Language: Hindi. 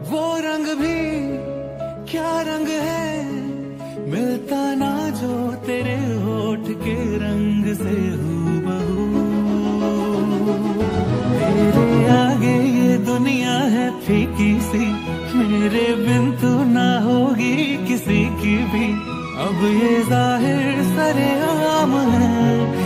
वो रंग भी क्या रंग है? मिलता ना जो तेरे होठ के रंग से हूबहू। तेरे आगे ये दुनिया है फीकी सी, मेरे बिन तू ना होगी किसी की भी। अब ये ज़ाहिर सरे आम है